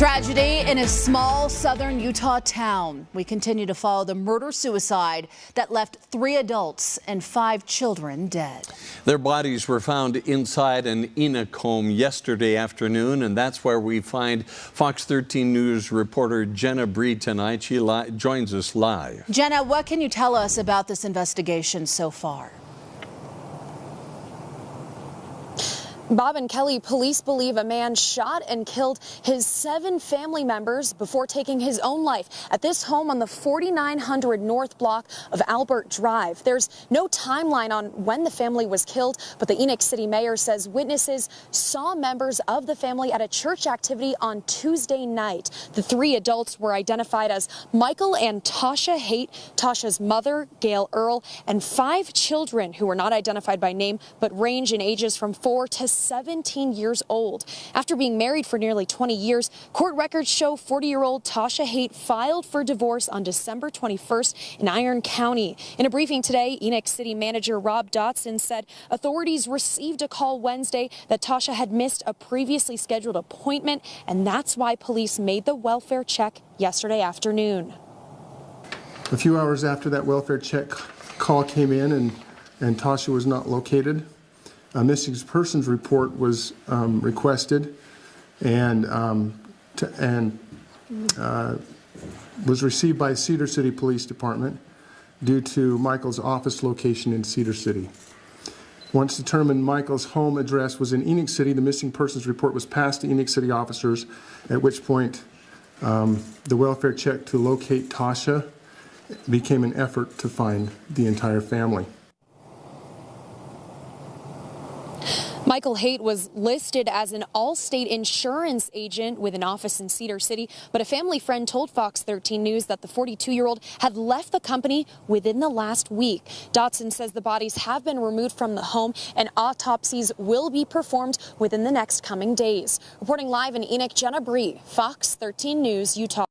Tragedy in a small southern Utah town. We continue to follow the murder suicide that left three adults and five children dead. Their bodies were found inside an Enoch home yesterday afternoon, and that's where we find Fox 13 News reporter Jenna Bree tonight. She joins us live. Jenna, what can you tell us about this investigation so far? Bob and Kelly, police believe a man shot and killed his seven family members before taking his own life at this home on the 4900 North block of Albert Drive. There's no timeline on when the family was killed, but the Enoch City mayor says witnesses saw members of the family at a church activity on Tuesday night. The three adults were identified as Michael and Tasha Haight, Tasha's mother, Gail Earl, and five children who were not identified by name but range in ages from four to 17 years old. After being married for nearly 20 years, court records show 40-year-old Tasha Haight filed for divorce on December 21st in Iron County. In a briefing today, Enoch City Manager Rob Dotson said authorities received a call Wednesday that Tasha had missed a previously scheduled appointment, and that's why police made the welfare check yesterday afternoon. A few hours after that welfare check call came in and, and Tasha was not located, a missing persons report was um, requested and, um, to, and uh, was received by Cedar City Police Department due to Michael's office location in Cedar City. Once determined Michael's home address was in Enoch City, the missing persons report was passed to Enoch City officers, at which point um, the welfare check to locate Tasha became an effort to find the entire family. Michael Haight was listed as an Allstate insurance agent with an office in Cedar City, but a family friend told Fox 13 News that the 42-year-old had left the company within the last week. Dotson says the bodies have been removed from the home and autopsies will be performed within the next coming days. Reporting live in Enoch, Jenna Bree, Fox 13 News, Utah.